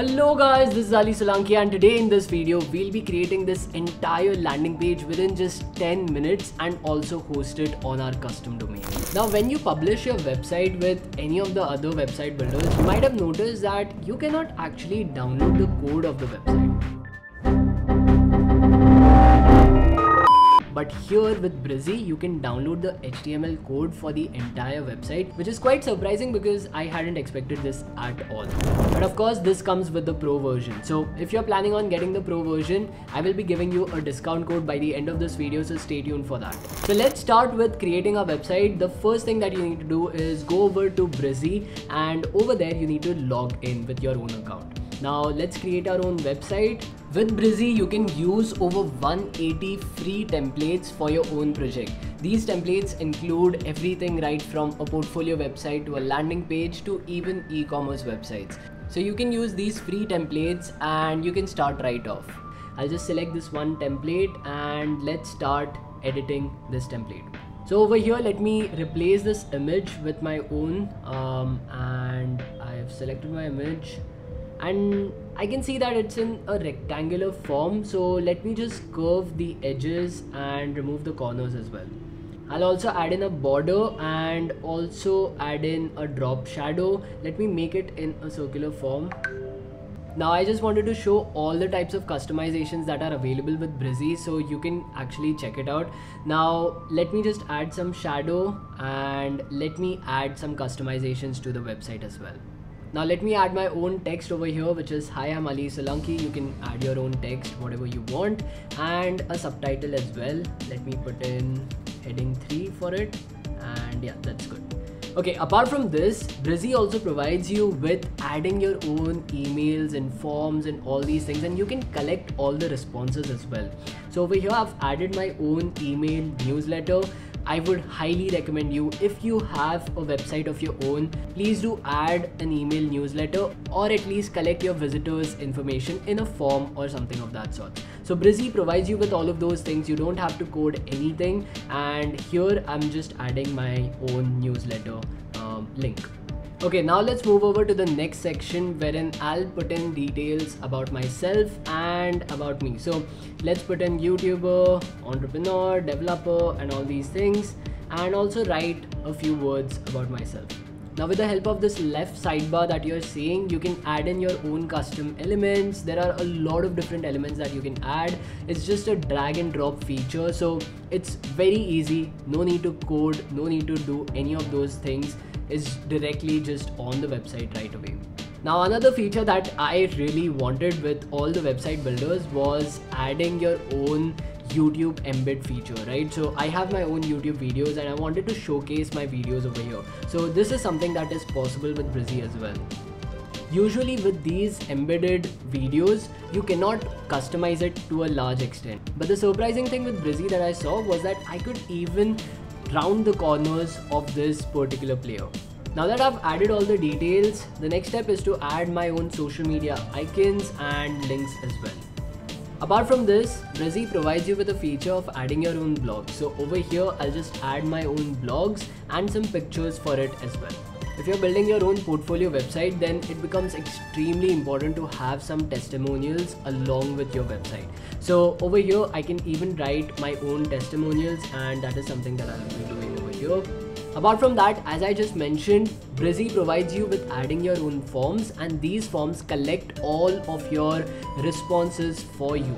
Hello guys, this is Ali Solanki and today in this video we'll be creating this entire landing page within just 10 minutes and also host it on our custom domain. Now when you publish your website with any of the other website builders, you might have noticed that you cannot actually download the code of the website. But here with Brizy, you can download the HTML code for the entire website, which is quite surprising because I hadn't expected this at all. But of course, this comes with the pro version. So if you're planning on getting the pro version, I will be giving you a discount code by the end of this video, so stay tuned for that. So let's start with creating a website. The first thing that you need to do is go over to Brizy and over there you need to log in with your own account. Now let's create our own website. With Brizy, you can use over 180 free templates for your own project. These templates include everything right from a portfolio website to a landing page to even e-commerce websites. So you can use these free templates and you can start right off. I'll just select this one template and let's start editing this template. So over here, let me replace this image with my own um, and I've selected my image and I can see that it's in a rectangular form so let me just curve the edges and remove the corners as well I'll also add in a border and also add in a drop shadow let me make it in a circular form now I just wanted to show all the types of customizations that are available with Brizy so you can actually check it out. Now let me just add some shadow and let me add some customizations to the website as well. Now let me add my own text over here which is Hi I'm Ali Solanki. You can add your own text whatever you want and a subtitle as well. Let me put in heading 3 for it and yeah that's good. Okay, apart from this, Brizy also provides you with adding your own emails and forms and all these things, and you can collect all the responses as well. So, over here, I've added my own email newsletter I would highly recommend you if you have a website of your own, please do add an email newsletter or at least collect your visitors information in a form or something of that sort. So Brizy provides you with all of those things. You don't have to code anything. And here I'm just adding my own newsletter um, link. Okay, now let's move over to the next section wherein I'll put in details about myself and about me. So let's put in YouTuber, entrepreneur, developer and all these things and also write a few words about myself. Now with the help of this left sidebar that you're seeing, you can add in your own custom elements. There are a lot of different elements that you can add. It's just a drag and drop feature. So it's very easy. No need to code, no need to do any of those things is directly just on the website right away. Now another feature that I really wanted with all the website builders was adding your own YouTube embed feature, right? So I have my own YouTube videos and I wanted to showcase my videos over here. So this is something that is possible with Brizy as well. Usually with these embedded videos, you cannot customize it to a large extent. But the surprising thing with Brizy that I saw was that I could even round the corners of this particular player. Now that I've added all the details, the next step is to add my own social media icons and links as well. Apart from this, Brizy provides you with a feature of adding your own blog. So over here, I'll just add my own blogs and some pictures for it as well. If you're building your own portfolio website, then it becomes extremely important to have some testimonials along with your website. So over here, I can even write my own testimonials and that is something that I'll be doing over here. Apart from that, as I just mentioned, Brizy provides you with adding your own forms and these forms collect all of your responses for you.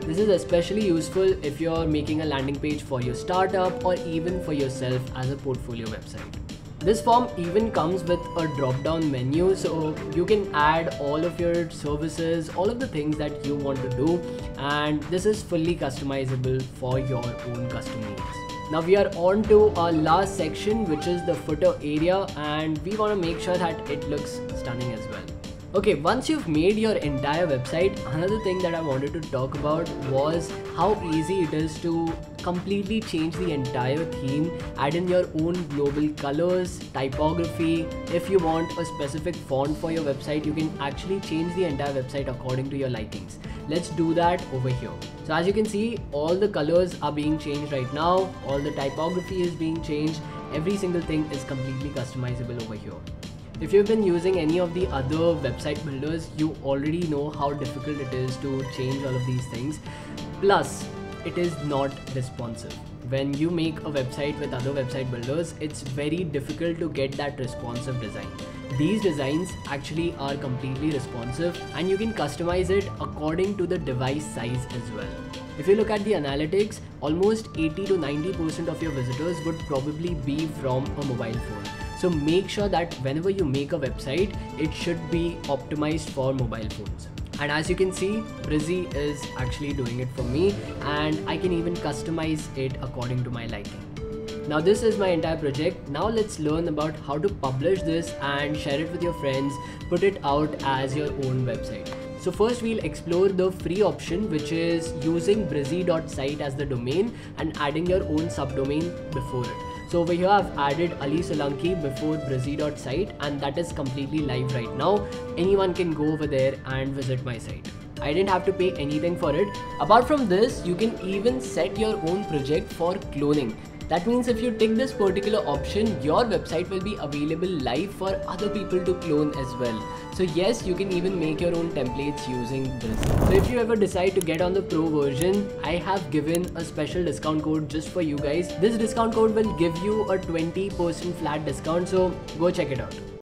This is especially useful if you're making a landing page for your startup or even for yourself as a portfolio website. This form even comes with a drop down menu so you can add all of your services, all of the things that you want to do and this is fully customizable for your own custom needs. Now we are on to our last section which is the footer area and we want to make sure that it looks stunning as well. Okay, once you've made your entire website, another thing that I wanted to talk about was how easy it is to completely change the entire theme, add in your own global colors, typography. If you want a specific font for your website, you can actually change the entire website according to your likings. Let's do that over here. So as you can see, all the colors are being changed right now, all the typography is being changed, every single thing is completely customizable over here. If you've been using any of the other website builders, you already know how difficult it is to change all of these things. Plus, it is not responsive. When you make a website with other website builders, it's very difficult to get that responsive design. These designs actually are completely responsive and you can customize it according to the device size as well. If you look at the analytics, almost 80 to 90% of your visitors would probably be from a mobile phone. So make sure that whenever you make a website, it should be optimized for mobile phones. And as you can see, Brizy is actually doing it for me and I can even customize it according to my liking. Now this is my entire project. Now let's learn about how to publish this and share it with your friends, put it out as your own website. So first we'll explore the free option which is using brizy.site as the domain and adding your own subdomain before it. So over here I've added Ali Solanki before brizy.site and that is completely live right now. Anyone can go over there and visit my site. I didn't have to pay anything for it. Apart from this, you can even set your own project for cloning. That means if you tick this particular option, your website will be available live for other people to clone as well. So yes, you can even make your own templates using this. So if you ever decide to get on the pro version, I have given a special discount code just for you guys. This discount code will give you a 20% flat discount. So go check it out.